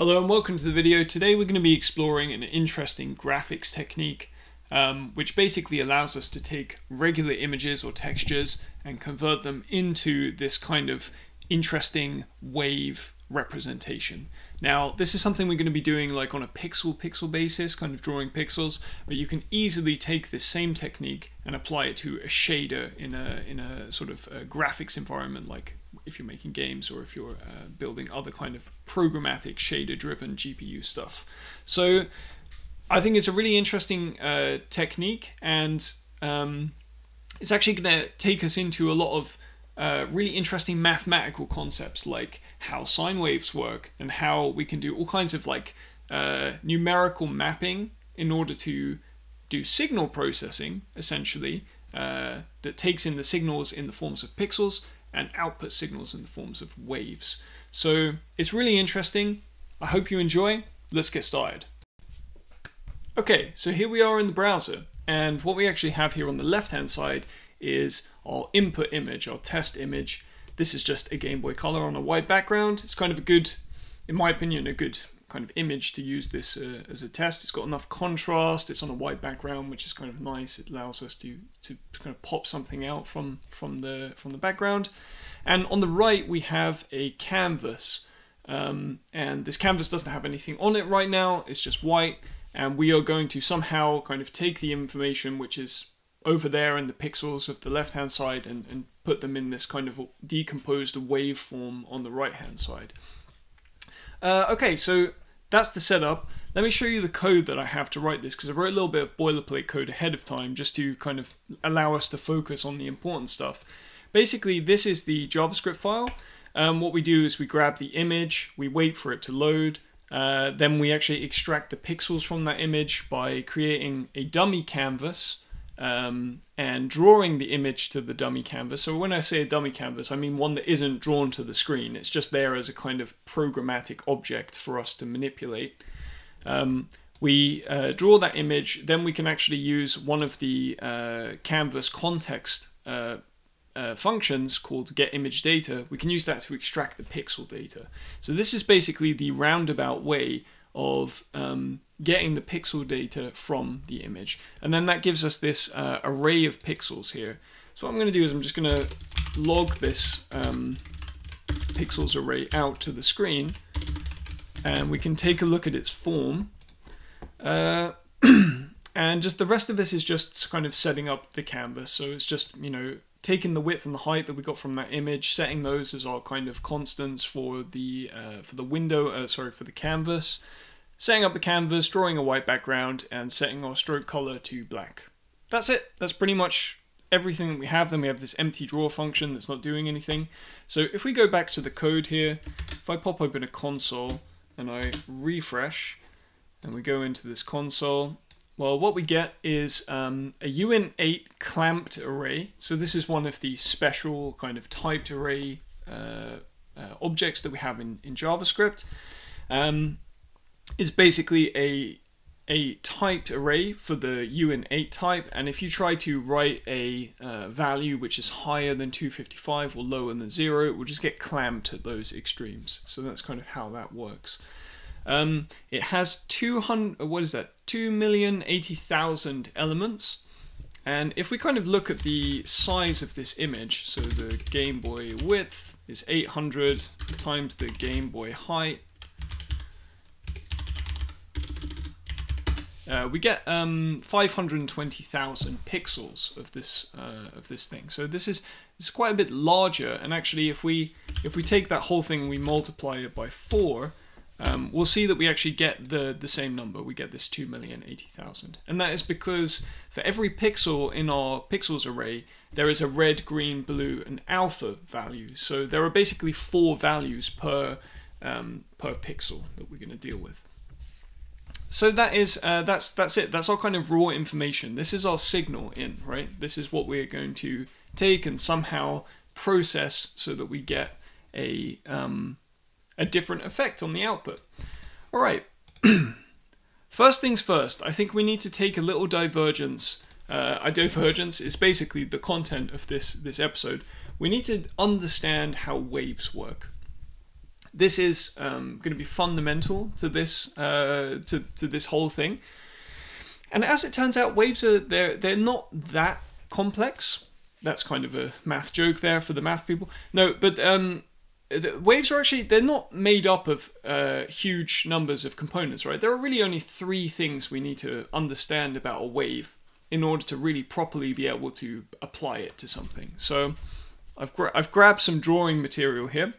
Hello and welcome to the video. Today we're going to be exploring an interesting graphics technique um, which basically allows us to take regular images or textures and convert them into this kind of interesting wave representation. Now, this is something we're going to be doing like on a pixel pixel basis, kind of drawing pixels, but you can easily take this same technique and apply it to a shader in a in a sort of a graphics environment like if you're making games or if you're uh, building other kind of programmatic shader driven GPU stuff. So I think it's a really interesting uh, technique and um, it's actually going to take us into a lot of uh, really interesting mathematical concepts like how sine waves work and how we can do all kinds of like uh, numerical mapping in order to do signal processing essentially uh, that takes in the signals in the forms of pixels and output signals in the forms of waves. So it's really interesting. I hope you enjoy. Let's get started. Okay, so here we are in the browser, and what we actually have here on the left-hand side is our input image, our test image. This is just a Game Boy Color on a white background. It's kind of a good, in my opinion, a good kind of image to use this uh, as a test. It's got enough contrast. It's on a white background, which is kind of nice. It allows us to to kind of pop something out from from the from the background. And on the right we have a canvas, um, and this canvas doesn't have anything on it right now. It's just white, and we are going to somehow kind of take the information which is over there in the pixels of the left hand side and, and put them in this kind of decomposed waveform on the right hand side. Uh, okay, so that's the setup. Let me show you the code that I have to write this because I wrote a little bit of boilerplate code ahead of time just to kind of allow us to focus on the important stuff. Basically, this is the JavaScript file. Um, what we do is we grab the image, we wait for it to load, uh, then we actually extract the pixels from that image by creating a dummy canvas um, and drawing the image to the dummy canvas. So when I say a dummy canvas, I mean one that isn't drawn to the screen. It's just there as a kind of programmatic object for us to manipulate. Um, we uh, draw that image, then we can actually use one of the uh, canvas context uh, uh functions called get image data. We can use that to extract the pixel data. So this is basically the roundabout way of um, getting the pixel data from the image. And then that gives us this uh, array of pixels here. So what I'm going to do is I'm just going to log this um, pixels array out to the screen and we can take a look at its form. Uh, and just the rest of this is just kind of setting up the canvas. So it's just, you know, taking the width and the height that we got from that image, setting those as our kind of constants for the uh, for the window, uh, sorry, for the canvas, setting up the canvas, drawing a white background, and setting our stroke color to black. That's it. That's pretty much everything that we have. Then we have this empty draw function that's not doing anything. So if we go back to the code here, if I pop open a console and I refresh, and we go into this console, well, what we get is um, a uint8 clamped array. So this is one of the special kind of typed array uh, uh, objects that we have in, in JavaScript. Um, is basically a a typed array for the uint8 type and if you try to write a uh, value which is higher than 255 or lower than 0 it will just get clamped at those extremes so that's kind of how that works um, it has 200 what is that 2,080,000 elements and if we kind of look at the size of this image so the Game Boy width is 800 times the Game Boy height uh, we get um, 520,000 pixels of this uh, of this thing. So this is it's quite a bit larger. And actually, if we if we take that whole thing, we multiply it by four, um, we'll see that we actually get the the same number. We get this two million eighty thousand, and that is because for every pixel in our pixels array, there is a red, green, blue, and alpha value. So there are basically four values per um, per pixel that we're going to deal with so that is uh, that's that's it. That's our kind of raw information. This is our signal in, right? This is what we're going to take and somehow process so that we get a um, a different effect on the output. All right. first things first. I think we need to take a little divergence. Uh, a divergence is basically the content of this this episode. We need to understand how waves work. This is um, going to be fundamental to this uh, to, to this whole thing. And as it turns out, waves are they're they're not that complex. That's kind of a math joke there for the math people. No, but um, waves are actually they're not made up of uh, huge numbers of components, right? There are really only three things we need to understand about a wave in order to really properly be able to apply it to something. So I've gra I've grabbed some drawing material here.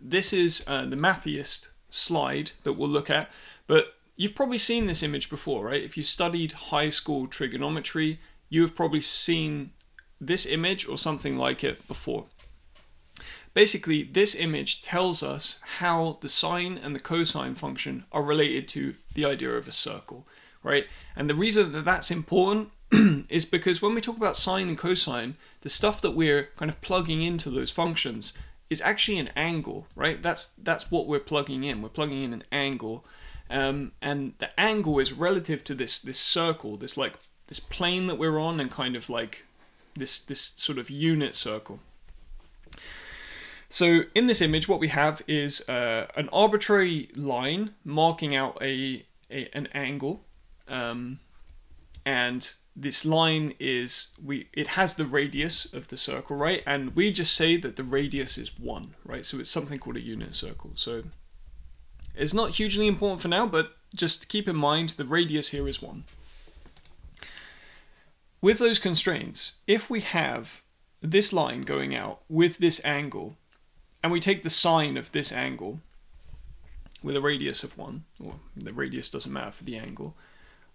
This is uh, the mathiest slide that we'll look at, but you've probably seen this image before, right? If you studied high school trigonometry, you have probably seen this image or something like it before. Basically, this image tells us how the sine and the cosine function are related to the idea of a circle, right? And the reason that that's important is because when we talk about sine and cosine, the stuff that we're kind of plugging into those functions is actually an angle, right? That's that's what we're plugging in. We're plugging in an angle, um, and the angle is relative to this this circle, this like this plane that we're on, and kind of like this this sort of unit circle. So in this image, what we have is uh, an arbitrary line marking out a, a an angle, um, and this line is we it has the radius of the circle, right? And we just say that the radius is one, right? So it's something called a unit circle. So it's not hugely important for now, but just keep in mind the radius here is one. With those constraints, if we have this line going out with this angle, and we take the sine of this angle with a radius of 1, or the radius doesn't matter for the angle,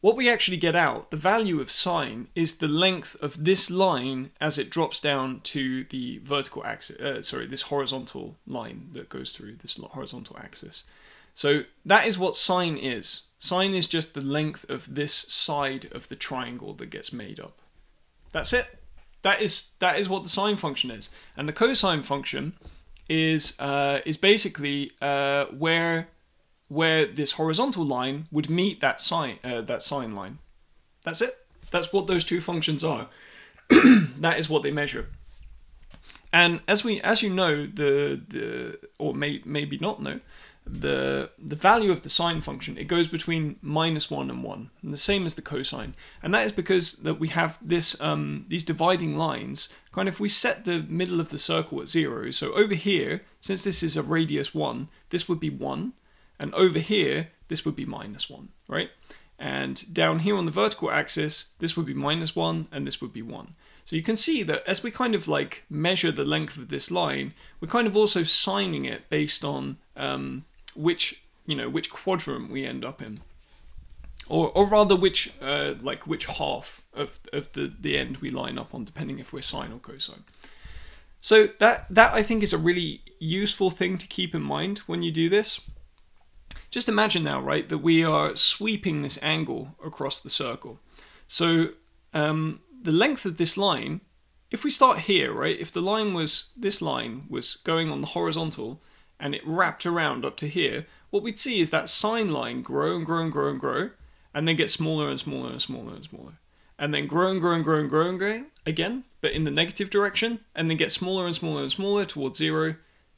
what we actually get out, the value of sine, is the length of this line as it drops down to the vertical axis, uh, sorry, this horizontal line that goes through this horizontal axis. So that is what sine is. Sine is just the length of this side of the triangle that gets made up. That's it. That is that is what the sine function is. And the cosine function is uh, is basically uh, where where this horizontal line would meet that sine uh, that sine line. That's it. That's what those two functions are. that is what they measure. And as we as you know the the or may maybe not know the the value of the sine function it goes between minus one and one and the same as the cosine. And that is because that we have this um, these dividing lines. Kind of we set the middle of the circle at zero so over here since this is a radius one this would be one and over here this would be minus one right? And down here on the vertical axis this would be minus one and this would be one so you can see that as we kind of like measure the length of this line, we're kind of also signing it based on um, which you know which quadrant we end up in, or or rather which uh, like which half of of the the end we line up on, depending if we're sine or cosine. So that that I think is a really useful thing to keep in mind when you do this. Just imagine now, right, that we are sweeping this angle across the circle. So um, the length of this line, if we start here, right, if the line was, this line was going on the horizontal, and it wrapped around up to here, what we'd see is that sine line grow and grow and grow and grow, and then get smaller and smaller and smaller and smaller. And then grow and grow and grow and grow and grow again, but in the negative direction, and then get smaller and smaller and smaller towards zero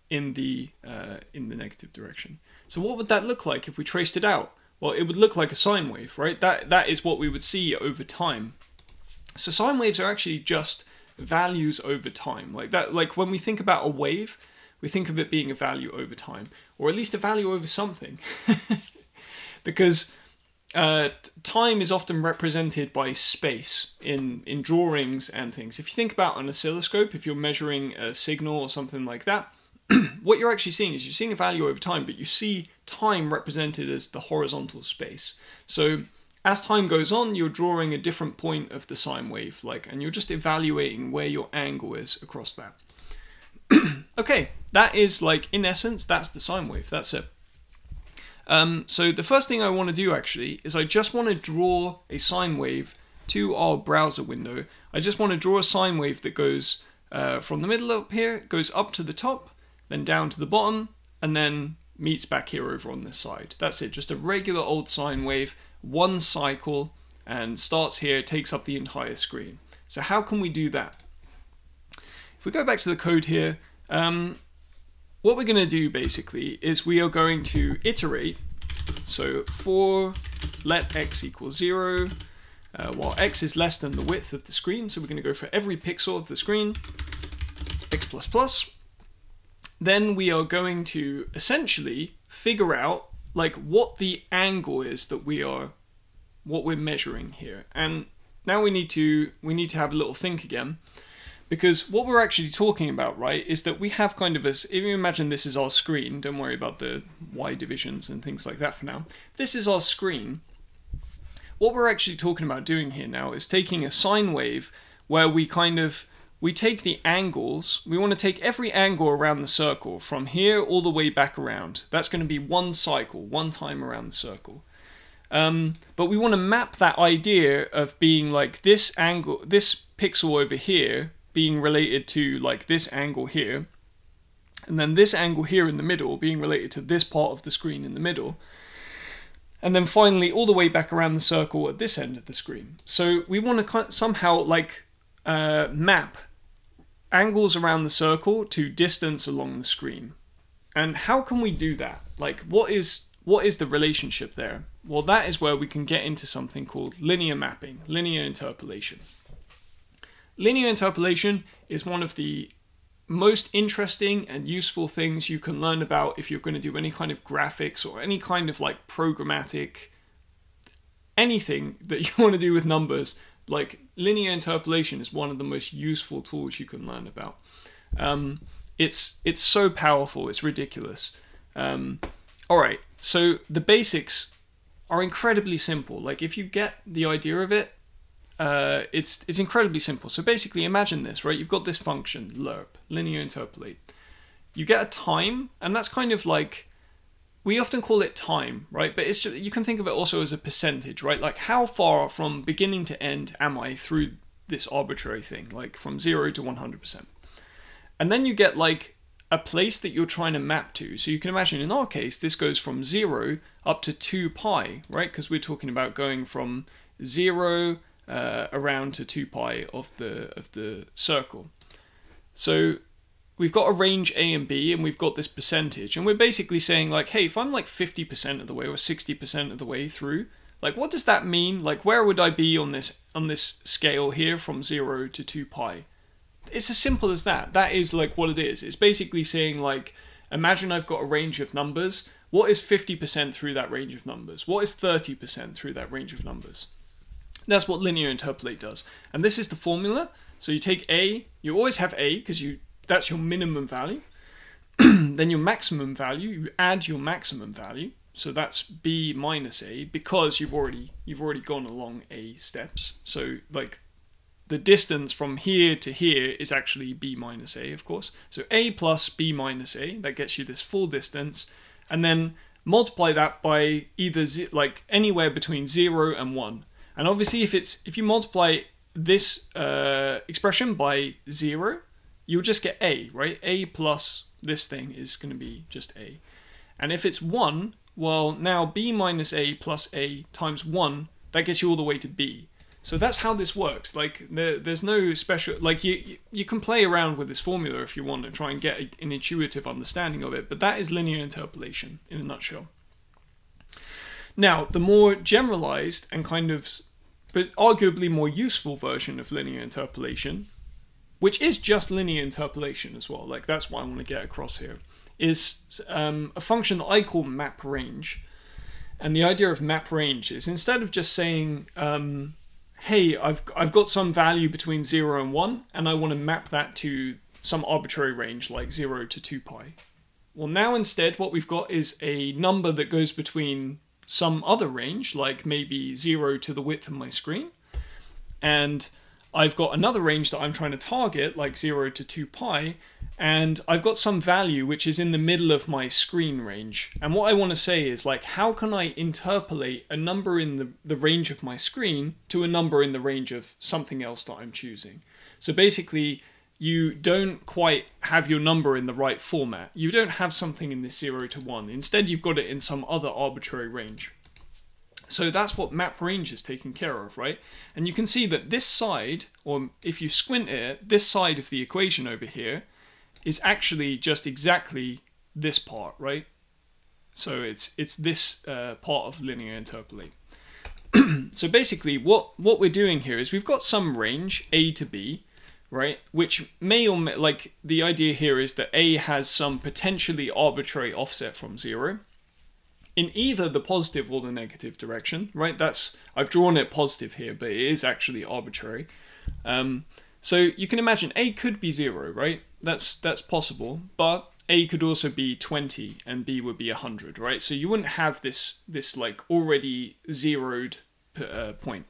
in the uh, in the negative direction. So what would that look like if we traced it out? Well, it would look like a sine wave, right? That that is what we would see over time. So sine waves are actually just values over time. Like that like when we think about a wave, we think of it being a value over time, or at least a value over something. because uh, time is often represented by space in, in drawings and things. If you think about an oscilloscope, if you're measuring a signal or something like that, what you're actually seeing is you're seeing a value over time, but you see time represented as the horizontal space. So as time goes on, you're drawing a different point of the sine wave, like, and you're just evaluating where your angle is across that. okay, that is like, in essence, that's the sine wave. That's it. Um, so the first thing I want to do actually is I just want to draw a sine wave to our browser window. I just want to draw a sine wave that goes uh, from the middle up here, goes up to the top, then down to the bottom, and then meets back here over on this side. That's it, just a regular old sine wave, one cycle, and starts here, takes up the entire screen. So how can we do that? If we go back to the code here, um, what we're going to do basically is we are going to iterate. So for let x equal 0, uh, while x is less than the width of the screen, so we're going to go for every pixel of the screen, x plus plus. Then we are going to essentially figure out like what the angle is that we are, what we're measuring here. And now we need to we need to have a little think again. Because what we're actually talking about, right, is that we have kind of a, if you imagine this is our screen, don't worry about the Y divisions and things like that for now. This is our screen. What we're actually talking about doing here now is taking a sine wave where we kind of, we take the angles, we want to take every angle around the circle from here all the way back around. That's going to be one cycle, one time around the circle. Um, but we want to map that idea of being like this angle, this pixel over here being related to like this angle here, and then this angle here in the middle being related to this part of the screen in the middle, and then finally all the way back around the circle at this end of the screen. So we want to somehow like uh, map angles around the circle to distance along the screen. And how can we do that? Like what is what is the relationship there? Well, that is where we can get into something called linear mapping, linear interpolation. Linear interpolation is one of the most interesting and useful things you can learn about if you're going to do any kind of graphics or any kind of like programmatic anything that you want to do with numbers like linear interpolation is one of the most useful tools you can learn about um, it's it's so powerful it's ridiculous um, all right so the basics are incredibly simple like if you get the idea of it uh, it's it's incredibly simple. So basically, imagine this, right? You've got this function lerp, linear interpolate. You get a time, and that's kind of like we often call it time, right? But it's just, you can think of it also as a percentage, right? Like how far from beginning to end am I through this arbitrary thing, like from zero to one hundred percent, and then you get like a place that you're trying to map to. So you can imagine in our case, this goes from zero up to 2 pi, right? Because we're talking about going from zero uh, around to 2 pi of the of the circle. So we've got a range A and B and we've got this percentage and we're basically saying like hey if I'm like 50% of the way or 60% of the way through like what does that mean? Like where would I be on this on this scale here from 0 to 2 pi? It's as simple as that. That is like what it is. It's basically saying like imagine I've got a range of numbers. What is 50% through that range of numbers? What is 30% through that range of numbers? That's what linear interpolate does. And this is the formula. So you take A, you always have A because you that's your minimum value. then your maximum value, you add your maximum value. So that's B minus A because you've already you've already gone along A steps. So like the distance from here to here is actually B minus A, of course. So A plus B minus A, that gets you this full distance. And then multiply that by either like anywhere between 0 and 1. And obviously, if it's if you multiply this uh, expression by you'll just get a, right? a plus this thing is going to be just a. And if it's 1, well, now b minus a plus a times 1, that gets you all the way to b. So that's how this works. Like, there, there's no special... Like, you, you can play around with this formula if you want to try and get an intuitive understanding of it, but that is linear interpolation in a nutshell. Now, the more generalized and kind of, but arguably more useful version of linear interpolation, which is just linear interpolation as well, like that's what I want to get across here, is um, a function that I call map range. And the idea of map range is instead of just saying, um, hey, I've, I've got some value between 0 and 1, and I want to map that to some arbitrary range like 0 to 2 pi. Well, now instead, what we've got is a number that goes between some other range, like maybe 0 to the width of my screen. And I've got another range that I'm trying to target, like 0 to 2 pi, and I've got some value which is in the middle of my screen range. And what I want to say is, like, how can I interpolate a number in the, the range of my screen to a number in the range of something else that I'm choosing? So basically, you don't quite have your number in the right format. You don't have something in this 0 to 1. Instead, you've got it in some other arbitrary range. So that's what map range is taking care of, right? And you can see that this side, or if you squint it, this side of the equation over here is actually just exactly this part, right? So it's it's this uh, part of linear interpolate. so basically, what what we're doing here is we've got some range a to b, right? Which may or may, like the idea here is that a has some potentially arbitrary offset from zero in either the positive or the negative direction, right? That's I've drawn it positive here, but it is actually arbitrary. Um, so you can imagine a could be zero, right? That's that's possible, but a could also be 20 and b would be 100 right so you wouldn't have this this like already zeroed uh, point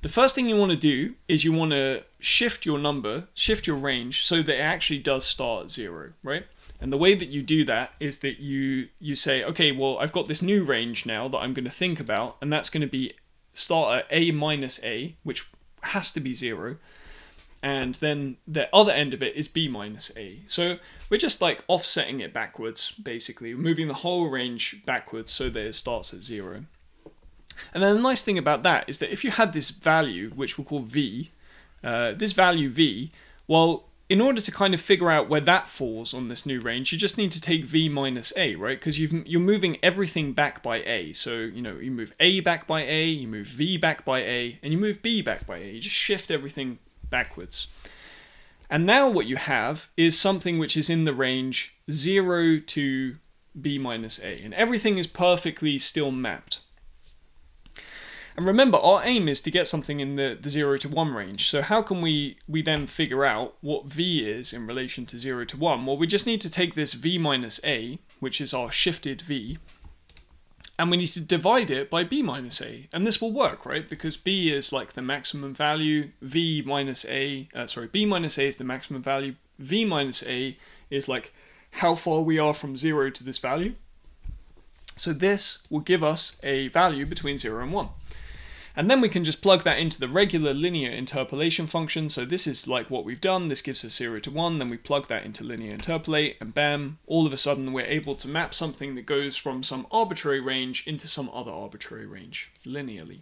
the first thing you want to do is you want to shift your number shift your range so that it actually does start at zero right and the way that you do that is that you you say okay well i've got this new range now that i'm going to think about and that's going to be start at a minus a which has to be zero and then the other end of it is b minus a. So we're just like offsetting it backwards, basically, moving the whole range backwards so that it starts at zero. And then the nice thing about that is that if you had this value, which we'll call v, uh, this value v, well, in order to kind of figure out where that falls on this new range, you just need to take v minus a, right? Because you're you're moving everything back by a. So, you know, you move a back by a, you move v back by a, and you move b back by a. You just shift everything backwards. And now what you have is something which is in the range 0 to b minus a, and everything is perfectly still mapped. And remember, our aim is to get something in the, the 0 to 1 range. So how can we, we then figure out what v is in relation to 0 to 1? Well, we just need to take this v minus a, which is our shifted v, and we need to divide it by b minus a. And this will work, right? Because b is like the maximum value, v minus a, uh, sorry, b minus a is the maximum value, v minus a is like how far we are from 0 to this value. So this will give us a value between 0 and 1. And then we can just plug that into the regular linear interpolation function. So this is like what we've done. This gives us 0 to 1. Then we plug that into linear interpolate and bam, all of a sudden we're able to map something that goes from some arbitrary range into some other arbitrary range linearly.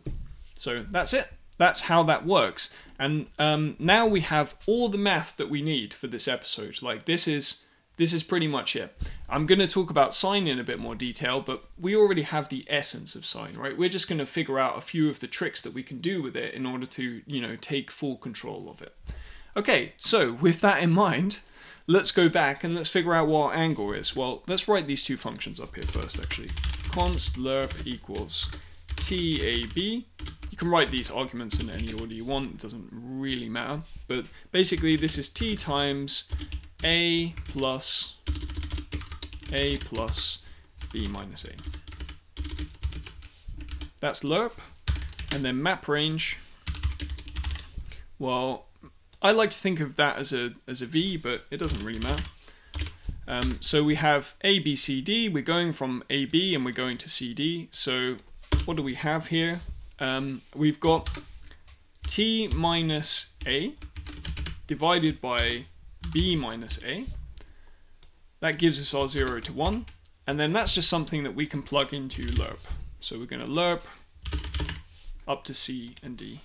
So that's it. That's how that works. And um, now we have all the math that we need for this episode. Like this is this is pretty much it. I'm going to talk about sine in a bit more detail, but we already have the essence of sine, right? We're just going to figure out a few of the tricks that we can do with it in order to, you know, take full control of it. Okay, so with that in mind, let's go back and let's figure out what our angle is. Well, let's write these two functions up here first, actually. const lerp equals tab. You can write these arguments in any order you want, it doesn't really matter. But basically, this is t times a plus a plus b minus a. That's lerp. And then map range. Well, I like to think of that as a as a v, but it doesn't really matter. Um, so we have a, b, c, d. We're going from a, b, and we're going to c, d. So what do we have here? Um, we've got t minus a divided by b minus a. That gives us our 0 to 1. And then that's just something that we can plug into lerp. So we're going to lerp up to c and d.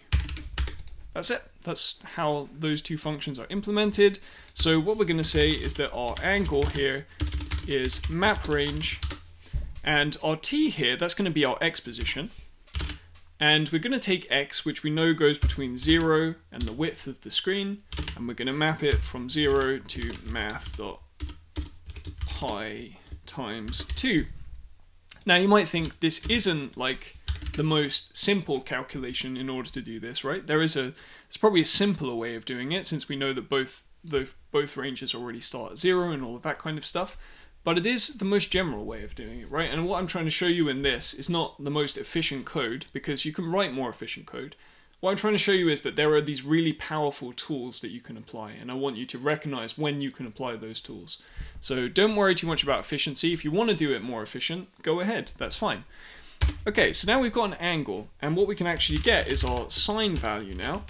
That's it. That's how those two functions are implemented. So what we're going to say is that our angle here is map range, and our t here, that's going to be our x position. And we're going to take x, which we know goes between 0 and the width of the screen, and we're going to map it from 0 to math.pi times 2. Now you might think this isn't like the most simple calculation in order to do this, right? There is a, it's probably a simpler way of doing it since we know that both, the, both ranges already start at 0 and all of that kind of stuff. But it is the most general way of doing it, right? And what I'm trying to show you in this is not the most efficient code, because you can write more efficient code. What I'm trying to show you is that there are these really powerful tools that you can apply, and I want you to recognize when you can apply those tools. So don't worry too much about efficiency. If you want to do it more efficient, go ahead, that's fine. Okay, so now we've got an angle, and what we can actually get is our sine value now.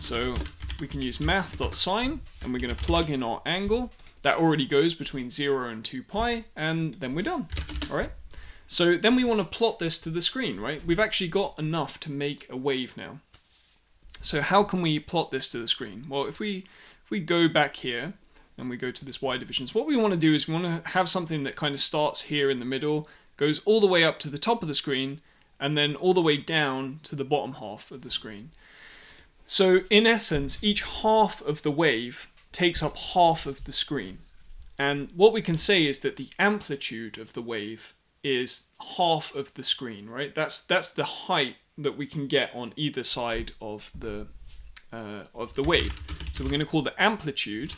So we can use math.sine, and we're going to plug in our angle, that already goes between 0 and 2 pi, and then we're done, all right? So then we want to plot this to the screen, right? We've actually got enough to make a wave now. So how can we plot this to the screen? Well, if we if we go back here, and we go to this y divisions, what we want to do is we want to have something that kind of starts here in the middle, goes all the way up to the top of the screen, and then all the way down to the bottom half of the screen. So in essence, each half of the wave takes up half of the screen. And what we can say is that the amplitude of the wave is half of the screen, right? That's that's the height that we can get on either side of the uh, of the wave. So we're going to call the amplitude.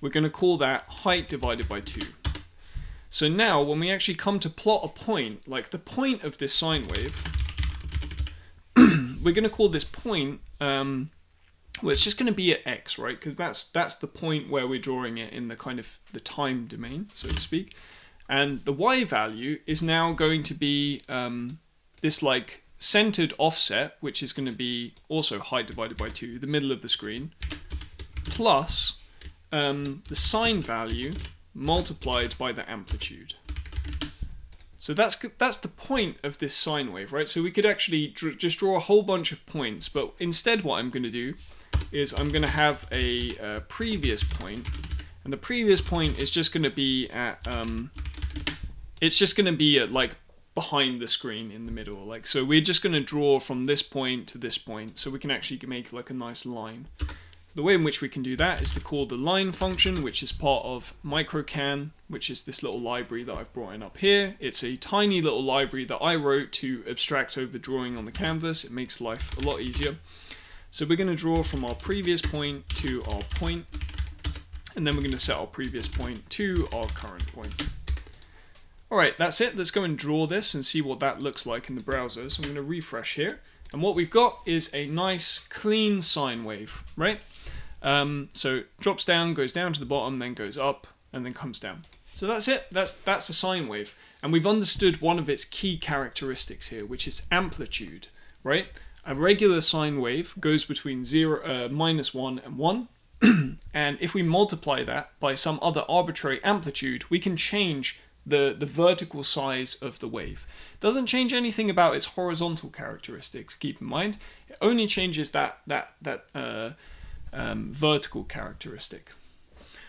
We're going to call that height divided by two. So now when we actually come to plot a point, like the point of this sine wave, we're going to call this point, um, well, it's just going to be at x, right? Because that's that's the point where we're drawing it in the kind of the time domain, so to speak. And the y value is now going to be um, this like centered offset, which is going to be also height divided by 2, the middle of the screen, plus um, the sine value multiplied by the amplitude. So that's that's the point of this sine wave, right? So we could actually dr just draw a whole bunch of points, but instead what I'm going to do is I'm going to have a, previous point, and the previous point is just going to be at, um, it's just going to be at like behind the screen in the middle. Like So we're just going to draw from this point to this point, so we can actually make like a nice line. The way in which we can do that is to call the line function, which is part of microcan, which is this little library that I've brought in up here. It's a tiny little library that I wrote to abstract over drawing on the canvas. It makes life a lot easier. So we're going to draw from our previous point to our point, and then we're going to set our previous point to our current point. Alright, that's it. Let's go and draw this and see what that looks like in the browser. So I'm going to refresh here. And what we've got is a nice clean sine wave, right? Um, so drops down, goes down to the bottom, then goes up, and then comes down. So that's it. That's that's a sine wave, and we've understood one of its key characteristics here, which is amplitude. Right? A regular sine wave goes between zero, uh, minus one and one, and if we multiply that by some other arbitrary amplitude, we can change the the vertical size of the wave. Doesn't change anything about its horizontal characteristics. Keep in mind, it only changes that that that. Uh, um, vertical characteristic.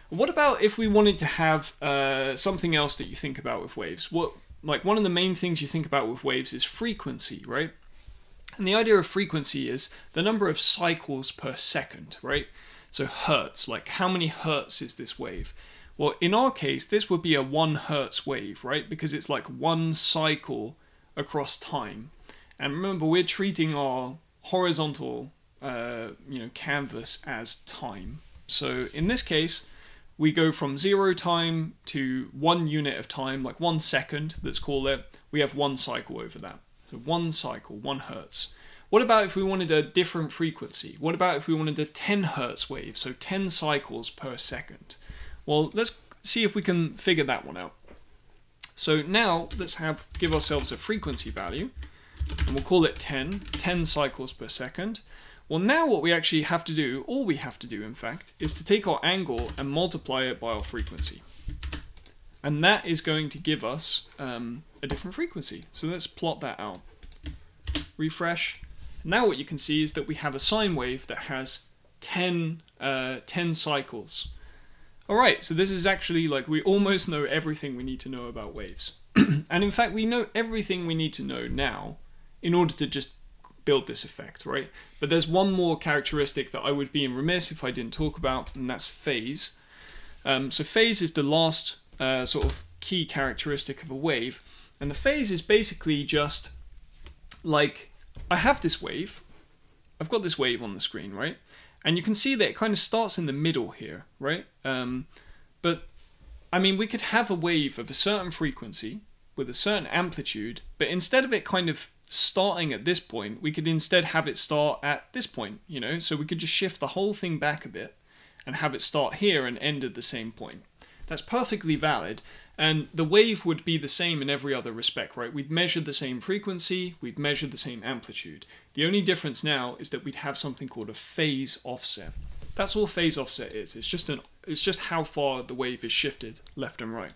What about if we wanted to have uh, something else that you think about with waves? What, like one of the main things you think about with waves is frequency, right? And the idea of frequency is the number of cycles per second, right? So hertz, like how many hertz is this wave? Well, in our case, this would be a one hertz wave, right? Because it's like one cycle across time. And remember, we're treating our horizontal uh, you know, canvas as time. So in this case, we go from zero time to one unit of time, like one second, let's call it. We have one cycle over that. So one cycle, one hertz. What about if we wanted a different frequency? What about if we wanted a 10 hertz wave, so 10 cycles per second? Well, let's see if we can figure that one out. So now let's have give ourselves a frequency value, and we'll call it 10, 10 cycles per second. Well, now what we actually have to do, all we have to do, in fact, is to take our angle and multiply it by our frequency. And that is going to give us um, a different frequency. So let's plot that out. Refresh. Now what you can see is that we have a sine wave that has 10, uh, 10 cycles. Alright, so this is actually like we almost know everything we need to know about waves. and in fact, we know everything we need to know now in order to just build this effect, right? But there's one more characteristic that I would be in remiss if I didn't talk about, and that's phase. Um, so phase is the last uh, sort of key characteristic of a wave, and the phase is basically just like I have this wave, I've got this wave on the screen, right? And you can see that it kind of starts in the middle here, right? Um, but I mean, we could have a wave of a certain frequency with a certain amplitude, but instead of it kind of starting at this point, we could instead have it start at this point, you know? So we could just shift the whole thing back a bit and have it start here and end at the same point. That's perfectly valid, and the wave would be the same in every other respect, right? We'd measure the same frequency, we'd measure the same amplitude. The only difference now is that we'd have something called a phase offset. That's all phase offset is. It's just an it's just how far the wave is shifted left and right.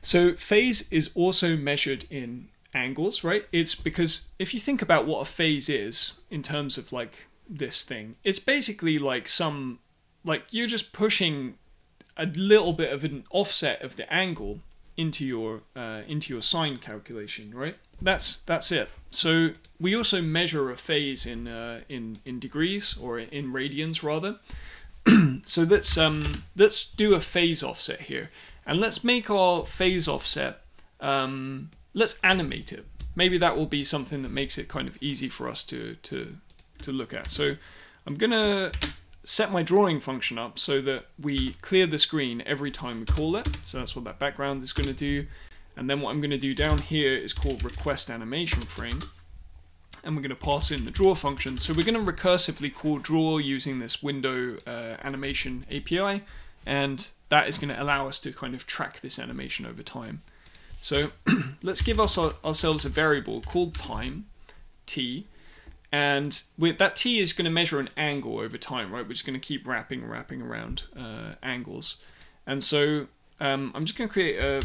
So phase is also measured in angles, right? It's because if you think about what a phase is in terms of like this thing. It's basically like some, like you're just pushing a little bit of an offset of the angle into your uh, into your sine calculation, right? That's that's it. So we also measure a phase in uh, in in degrees or in radians rather. so let's um let's do a phase offset here, and let's make our phase offset. Um, let's animate it. Maybe that will be something that makes it kind of easy for us to to to look at. So I'm gonna set my drawing function up so that we clear the screen every time we call it. So that's what that background is to do. And then what I'm going to do down here is called request animation frame. And we're going to pass in the draw function. So we're going to recursively call draw using this window uh, animation API. And that is going to allow us to kind of track this animation over time. So let's give us our, ourselves a variable called time, t, and that t is going to measure an angle over time, right? Which is going to keep wrapping wrapping around uh, angles. And so um, I'm just going to create a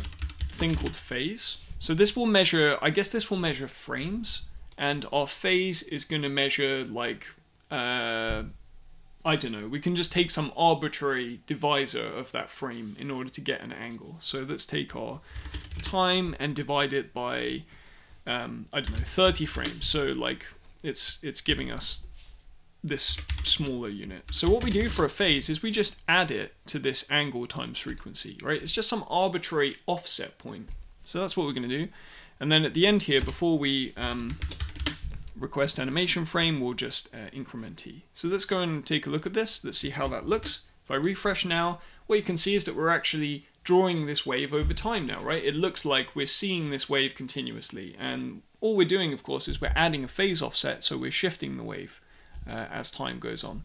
thing called phase. So this will measure, I guess this will measure frames, and our phase is going to measure like, uh, I don't know, we can just take some arbitrary divisor of that frame in order to get an angle. So let's take our time and divide it by, um, I don't know, 30 frames. So like it's it's giving us this smaller unit. So what we do for a phase is we just add it to this angle times frequency, right? It's just some arbitrary offset point. So that's what we're going to do. And then at the end here, before we um, request animation frame, we'll just uh, increment t. So let's go and take a look at this. Let's see how that looks. If I refresh now, what you can see is that we're actually drawing this wave over time now, right? It looks like we're seeing this wave continuously. And all we're doing, of course, is we're adding a phase offset, so we're shifting the wave as time goes on.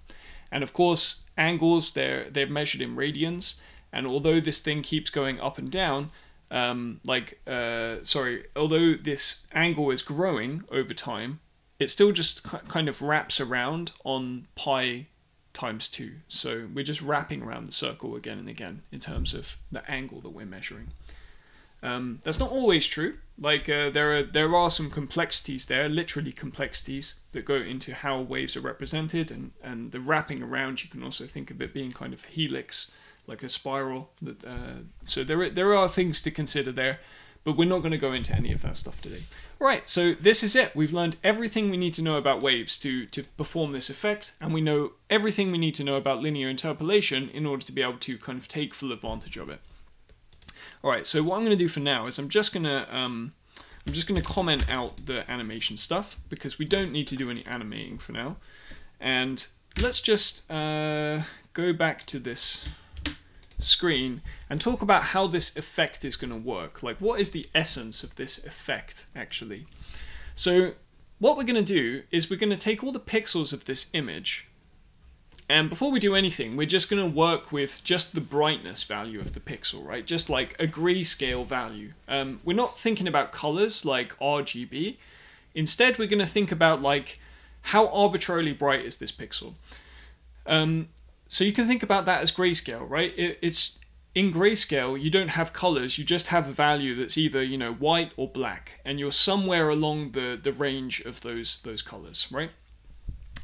And of course, angles, they're, they're measured in radians, and although this thing keeps going up and down, um, like, uh, sorry, although this angle is growing over time, it still just kind of wraps around on pi times 2. So we're just wrapping around the circle again and again in terms of the angle that we're measuring. Um, that's not always true. Like uh, there are there are some complexities there, literally complexities that go into how waves are represented, and and the wrapping around. You can also think of it being kind of helix, like a spiral. That uh, so there are, there are things to consider there, but we're not going to go into any of that stuff today. Right, so this is it. We've learned everything we need to know about waves to, to perform this effect, and we know everything we need to know about linear interpolation in order to be able to kind of take full advantage of it. Alright, so what I'm going to do for now is I'm just going to um, I'm just going to comment out the animation stuff because we don't need to do any animating for now. And let's just uh, go back to this screen and talk about how this effect is going to work. Like, what is the essence of this effect, actually? So, what we're going to do is we're going to take all the pixels of this image and before we do anything, we're just going to work with just the brightness value of the pixel, right? Just like a grayscale value. Um, we're not thinking about colors like RGB. Instead, we're going to think about like how arbitrarily bright is this pixel. Um, so you can think about that as grayscale, right? It, it's in grayscale, you don't have colors, you just have a value that's either, you know, white or black, and you're somewhere along the, the range of those, those colors, right?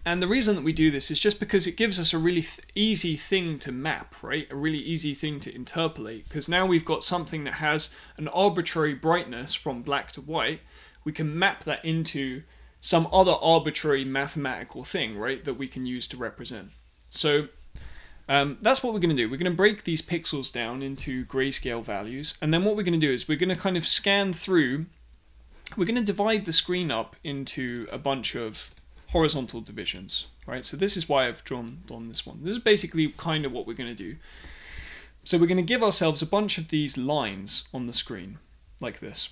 And the reason that we do this is just because it gives us a really th easy thing to map, right? A really easy thing to interpolate. Because now we've got something that has an arbitrary brightness from black to white. We can map that into some other arbitrary mathematical thing, right? That we can use to represent. So um, that's what we're going to do. We're going to break these pixels down into grayscale values. And then what we're going to do is we're going to kind of scan through. We're going to divide the screen up into a bunch of horizontal divisions, right? So this is why I've drawn, drawn this one. This is basically kind of what we're going to do. So we're going to give ourselves a bunch of these lines on the screen, like this.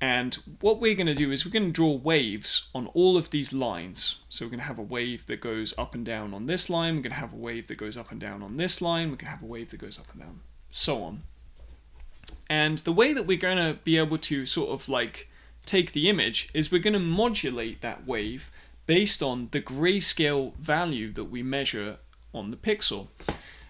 And what we're going to do is we're going to draw waves on all of these lines. So we're going to have a wave that goes up and down on this line. We're going to have a wave that goes up and down on this line. We're going to have a wave that goes up and down, so on. And the way that we're going to be able to sort of like take the image is we're going to modulate that wave based on the grayscale value that we measure on the pixel.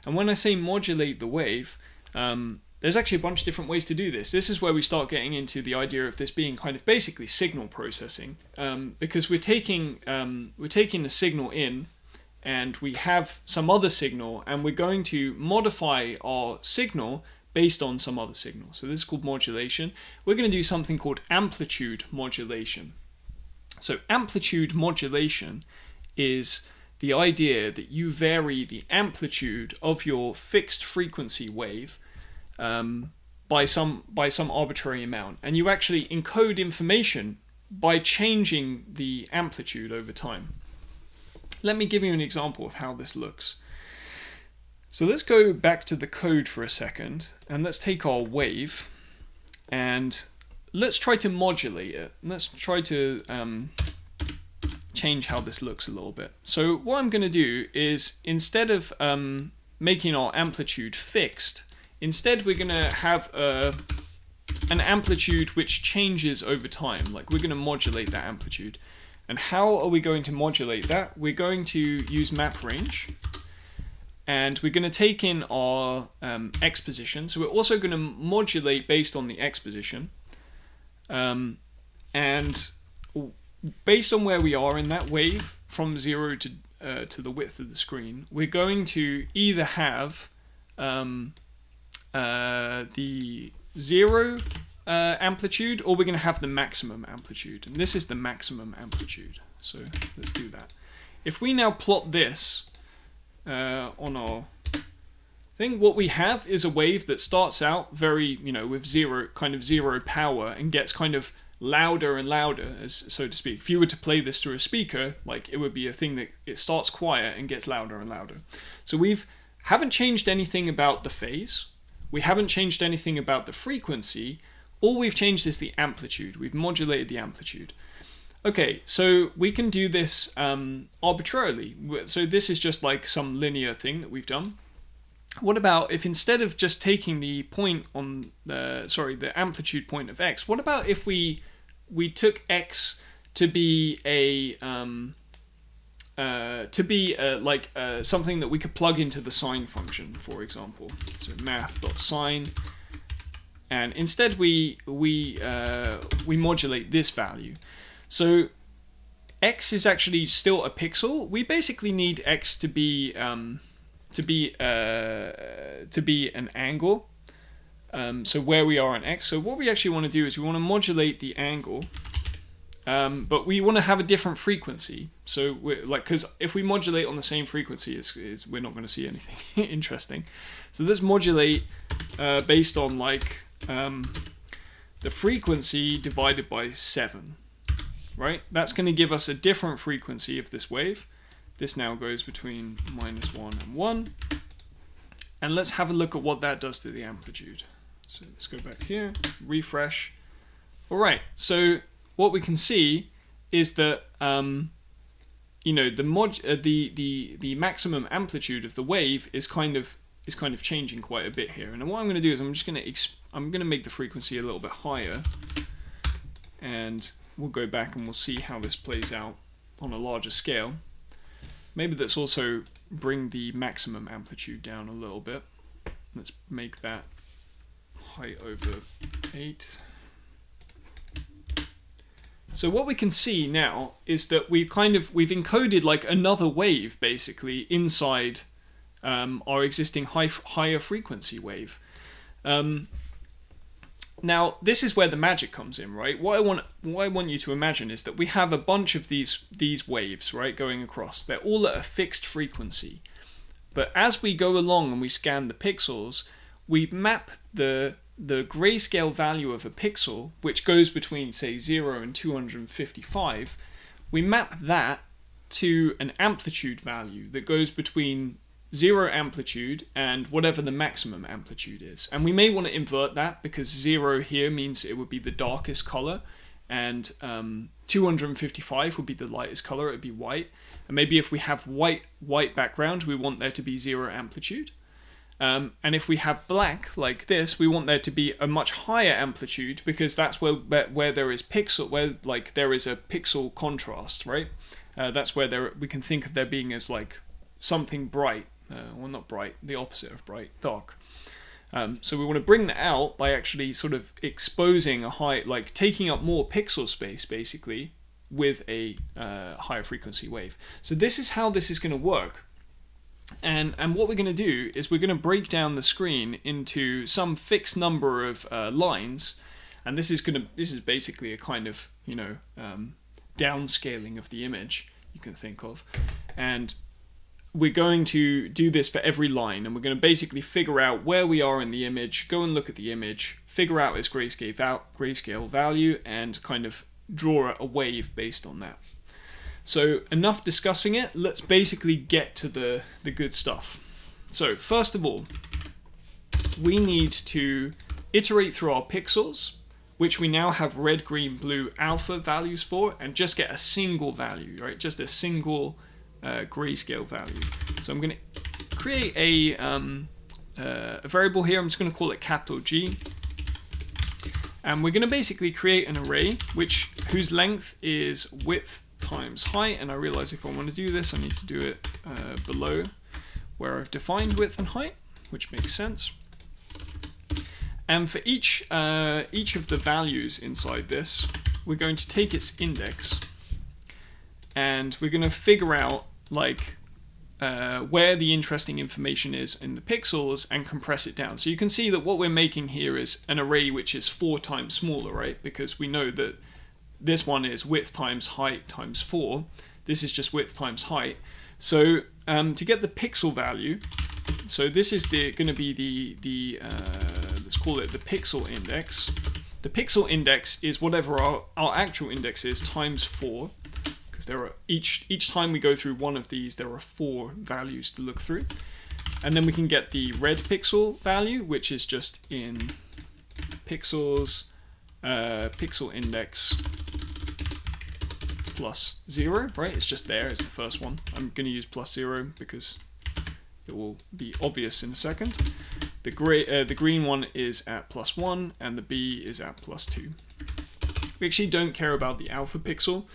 And when I say modulate the wave, um, there's actually a bunch of different ways to do this. This is where we start getting into the idea of this being kind of basically signal processing, um, because we're taking um, we're taking the signal in and we have some other signal and we're going to modify our signal based on some other signal. So this is called modulation. We're going to do something called amplitude modulation. So amplitude modulation is the idea that you vary the amplitude of your fixed frequency wave um, by some by some arbitrary amount, and you actually encode information by changing the amplitude over time. Let me give you an example of how this looks. So let's go back to the code for a second and let's take our wave and let's try to modulate it. Let's try to um, change how this looks a little bit. So what I'm going to do is instead of um, making our amplitude fixed, instead we're going to have a, an amplitude which changes over time. Like we're going to modulate that amplitude. And how are we going to modulate that? We're going to use map range and we're going to take in our um, x position. So we're also going to modulate based on the x position. Um, and based on where we are in that wave from zero to uh, to the width of the screen, we're going to either have um, uh, the zero uh, amplitude or we're going to have the maximum amplitude. And this is the maximum amplitude. So let's do that. If we now plot this uh, on our thing, what we have is a wave that starts out very, you know, with zero, kind of zero power and gets kind of louder and louder, as so to speak. If you were to play this through a speaker, like it would be a thing that it starts quiet and gets louder and louder. So we've haven't changed anything about the phase. We haven't changed anything about the frequency. All we've changed is the amplitude. We've modulated the amplitude. Okay, so we can do this um, arbitrarily. So this is just like some linear thing that we've done. What about if instead of just taking the point on the, sorry, the amplitude point of x, what about if we we took x to be a um, uh, to be uh, like uh, something that we could plug into the sine function, for example. So math.sine, and instead we we uh, we modulate this value. So x is actually still a pixel. We basically need x to be um, to be uh, to be an angle um, so where we are on x. So what we actually want to do is we want to modulate the angle, um, but we want to have a different frequency. So we're like, because if we modulate on the same frequency, it's, it's we're not going to see anything interesting. So let's modulate uh, based on like um, the frequency divided by 7, right? That's going to give us a different frequency of this wave. This now goes between minus 1 and 1. And let's have a look at what that does to the amplitude. So let's go back here, refresh. All right, so what we can see is that um, you know the mod uh, the the the maximum amplitude of the wave is kind of is kind of changing quite a bit here. And what I'm going to do is I'm just going to I'm going to make the frequency a little bit higher, and we'll go back and we'll see how this plays out on a larger scale. Maybe let's also bring the maximum amplitude down a little bit. Let's make that height over 8. So what we can see now is that we've kind of we've encoded like another wave basically inside um, our existing high, higher frequency wave. Um, now this is where the magic comes in, right? What I want what I want you to imagine is that we have a bunch of these these waves, right, going across. They're all at a fixed frequency. But as we go along and we scan the pixels, we map the the grayscale value of a pixel, which goes between, say, 0 and 255, we map that to an amplitude value that goes between zero amplitude and whatever the maximum amplitude is. And we may want to invert that because zero here means it would be the darkest color and um, 255 would be the lightest color, it would be white. And maybe if we have white white background, we want there to be zero amplitude. Um, and if we have black like this, we want there to be a much higher amplitude because that's where, where, where there is pixel, where like there is a pixel contrast, right? Uh, that's where there we can think of there being as like something bright, uh, well not bright, the opposite of bright, dark. Um, so we want to bring that out by actually sort of exposing a high, like taking up more pixel space basically, with a uh, higher frequency wave. So this is how this is going to work. And, and what we're going to do is we're going to break down the screen into some fixed number of uh, lines, and this is going to this is basically a kind of you know um, downscaling of the image you can think of, and we're going to do this for every line, and we're going to basically figure out where we are in the image, go and look at the image, figure out its grayscale, val grayscale value, and kind of draw a wave based on that. So enough discussing it, let's basically get to the, the good stuff. So first of all, we need to iterate through our pixels, which we now have red, green, blue alpha values for, and just get a single value, right? Just a single uh, grayscale value. So I'm going to create a, um, uh, a variable here. I'm just going to call it capital G. And we're going to basically create an array which whose length is width times height. And I realize if I want to do this, I need to do it uh, below where I've defined width and height, which makes sense. And for each, uh, each of the values inside this, we're going to take its index and we're going to figure out like uh, where the interesting information is in the pixels and compress it down. So you can see that what we're making here is an array which is four times smaller, right? Because we know that this one is width times height times four. This is just width times height. So um, to get the pixel value, so this is the going to be the the uh, let's call it the pixel index. The pixel index is whatever our, our actual index is times four because there are each each time we go through one of these there are four values to look through. And then we can get the red pixel value which is just in pixels uh, pixel index plus zero right? It's just there it's the first one. I'm going to use plus zero because it will be obvious in a second. The gray uh, the green one is at plus one and the B is at plus two. We actually don't care about the alpha pixel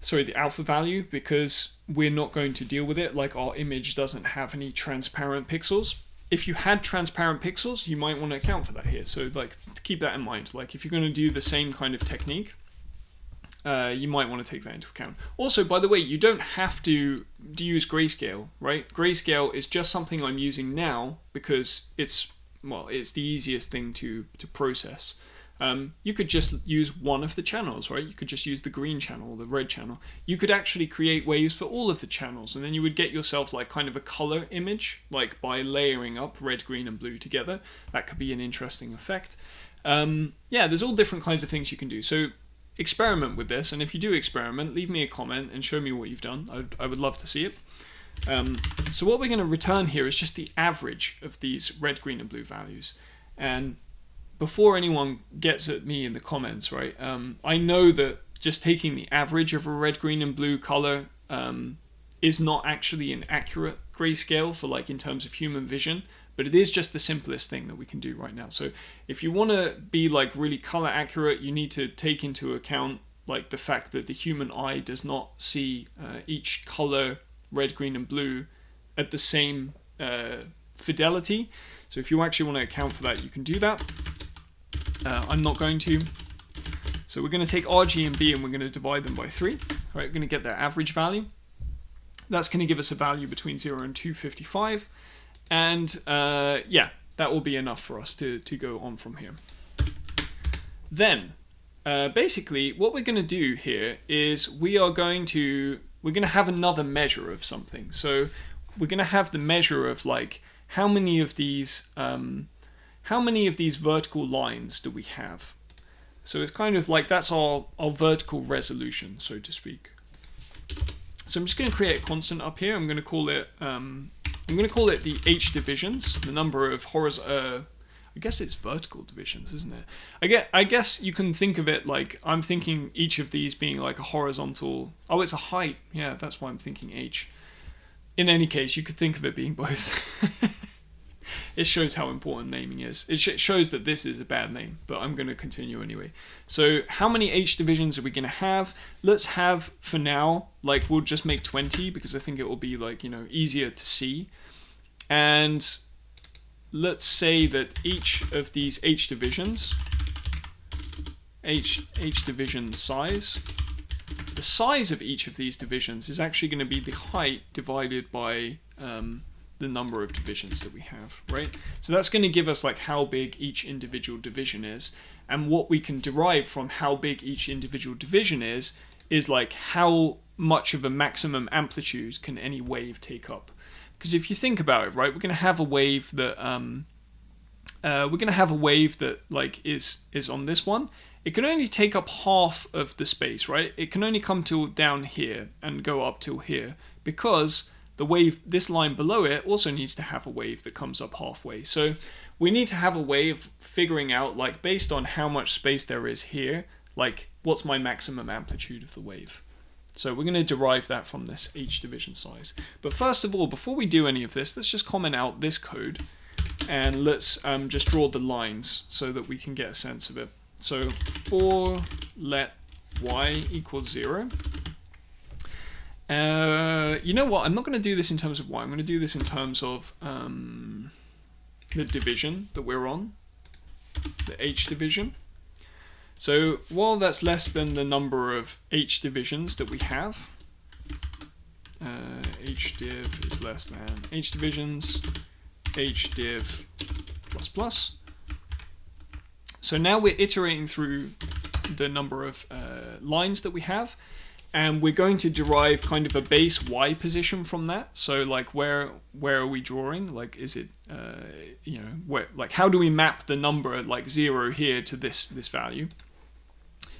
sorry, the alpha value because we're not going to deal with it like our image doesn't have any transparent pixels. If you had transparent pixels, you might want to account for that here. So like keep that in mind. Like if you're going to do the same kind of technique, uh, you might want to take that into account. Also, by the way, you don't have to, to use grayscale, right? Grayscale is just something I'm using now because it's well, it's the easiest thing to to process. Um, you could just use one of the channels, right? You could just use the green channel or the red channel. You could actually create waves for all of the channels, and then you would get yourself like kind of a color image, like by layering up red, green, and blue together. That could be an interesting effect. Um, yeah, there's all different kinds of things you can do. So experiment with this, and if you do experiment, leave me a comment and show me what you've done. I, I would love to see it. Um, so what we're going to return here is just the average of these red, green, and blue values. And before anyone gets at me in the comments, right? Um, I know that just taking the average of a red, green, and blue color um, is not actually an accurate grayscale for like in terms of human vision, but it is just the simplest thing that we can do right now. So if you want to be like really color accurate, you need to take into account like the fact that the human eye does not see uh, each color, red, green, and blue, at the same uh, fidelity. So if you actually want to account for that, you can do that. Uh, I'm not going to. So we're going to take RG and B and we're going to divide them by 3. All right, we're going to get their average value. That's going to give us a value between 0 and 255. And uh, yeah, that will be enough for us to, to go on from here. Then, uh, basically, what we're going to do here is we are going to, we're going to have another measure of something. So we're going to have the measure of like, how many of these um, how many of these vertical lines do we have? So it's kind of like that's our, our vertical resolution, so to speak. So I'm just going to create a constant up here. I'm going to call it um, I'm going to call it the h divisions, the number of horizontal. Uh, I guess it's vertical divisions, isn't it? I get. I guess you can think of it like I'm thinking each of these being like a horizontal. Oh, it's a height. Yeah, that's why I'm thinking h. In any case, you could think of it being both. it shows how important naming is. It sh shows that this is a bad name, but I'm going to continue anyway. So how many H divisions are we going to have? Let's have, for now, like we'll just make 20 because I think it will be like, you know, easier to see. And let's say that each of these H divisions, H, H division size the size of each of these divisions is actually going to be the height divided by um, the number of divisions that we have, right? So that's going to give us like how big each individual division is. And what we can derive from how big each individual division is, is like how much of a maximum amplitude can any wave take up. Because if you think about it, right, we're going to have a wave that um, uh, we're going to have a wave that like is is on this one. It can only take up half of the space, right? It can only come till down here and go up till here because the wave, this line below it, also needs to have a wave that comes up halfway. So we need to have a way of figuring out, like, based on how much space there is here, like, what's my maximum amplitude of the wave. So we're going to derive that from this h division size. But first of all, before we do any of this, let's just comment out this code and let's um, just draw the lines so that we can get a sense of it. So for let y equals 0, uh, you know what? I'm not going to do this in terms of why. I'm going to do this in terms of um, the division that we're on, the h division. So while that's less than the number of h divisions that we have, uh, h div is less than h divisions, h div plus plus. So now we're iterating through the number of uh, lines that we have and we're going to derive kind of a base y position from that. So like where where are we drawing? Like is it uh, you know where like how do we map the number like zero here to this this value?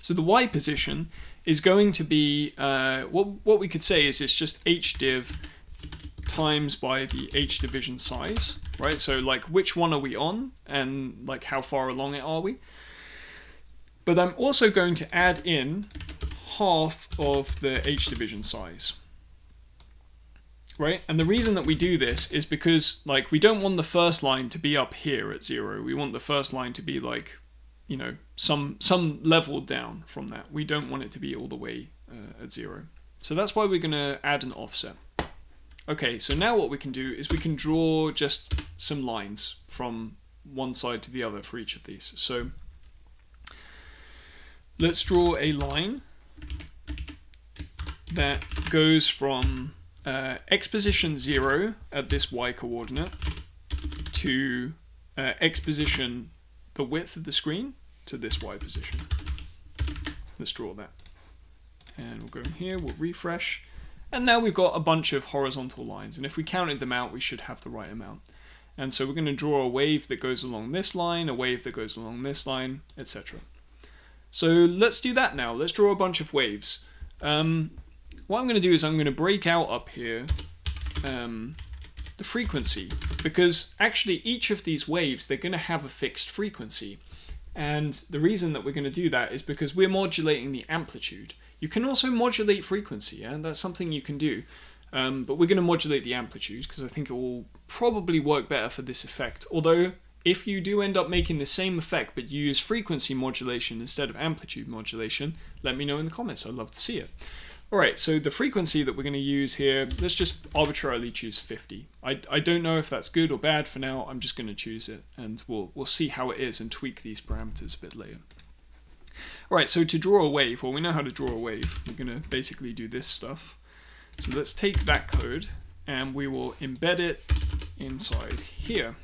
So the y position is going to be uh, what what we could say is it's just h div times by the h division size, right? So like which one are we on and like how far along it are we? But I'm also going to add in half of the H division size. Right? And the reason that we do this is because like we don't want the first line to be up here at zero. We want the first line to be like, you know, some some level down from that. We don't want it to be all the way uh, at zero. So that's why we're going to add an offset. Okay, so now what we can do is we can draw just some lines from one side to the other for each of these. So let's draw a line that goes from uh, x position 0 at this y coordinate to uh, x position the width of the screen to this y position. Let's draw that. And we'll go in here, we'll refresh, and now we've got a bunch of horizontal lines, and if we counted them out, we should have the right amount. And so we're going to draw a wave that goes along this line, a wave that goes along this line, etc. So let's do that now. Let's draw a bunch of waves. Um, what I'm going to do is I'm going to break out up here um, the frequency because actually each of these waves they're going to have a fixed frequency. And the reason that we're going to do that is because we're modulating the amplitude. You can also modulate frequency and yeah? that's something you can do. Um, but we're going to modulate the amplitude because I think it will probably work better for this effect. Although if you do end up making the same effect but you use frequency modulation instead of amplitude modulation let me know in the comments. I'd love to see it all right, so the frequency that we're going to use here, let's just arbitrarily choose 50. I, I don't know if that's good or bad for now. I'm just going to choose it, and we'll, we'll see how it is and tweak these parameters a bit later. All right, so to draw a wave, well, we know how to draw a wave. We're going to basically do this stuff. So let's take that code, and we will embed it inside here.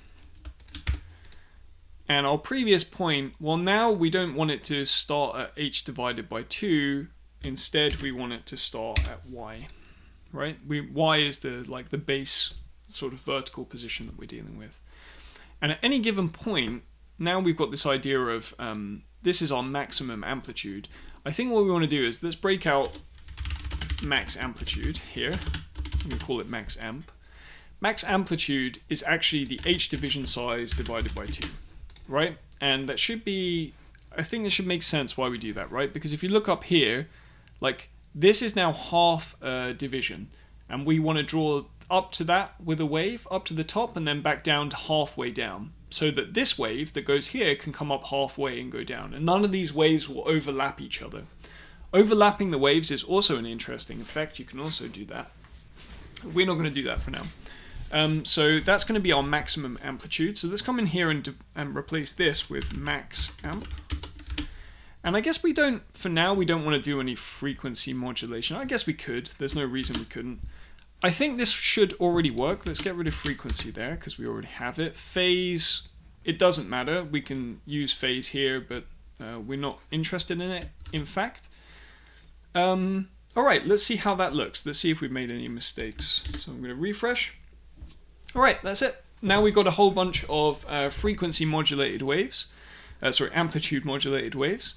And our previous point, well, now we don't want it to start at h divided by 2 Instead, we want it to start at y, right? We y is the like the base sort of vertical position that we're dealing with. And at any given point, now we've got this idea of um, this is our maximum amplitude. I think what we want to do is let's break out max amplitude here. I'm call it max amp. Max amplitude is actually the h division size divided by 2, right? And that should be, I think it should make sense why we do that, right? Because if you look up here, like this is now half a division and we want to draw up to that with a wave up to the top and then back down to halfway down so that this wave that goes here can come up halfway and go down and none of these waves will overlap each other. Overlapping the waves is also an interesting effect, you can also do that. We're not going to do that for now. Um, so that's going to be our maximum amplitude. So let's come in here and, and replace this with max amp. And I guess we don't, for now, we don't want to do any frequency modulation. I guess we could. There's no reason we couldn't. I think this should already work. Let's get rid of frequency there because we already have it. Phase, it doesn't matter. We can use phase here, but uh, we're not interested in it, in fact. Um, all right, let's see how that looks. Let's see if we've made any mistakes. So I'm going to refresh. All right, that's it. Now we've got a whole bunch of uh, frequency modulated waves. Uh, sorry, amplitude modulated waves.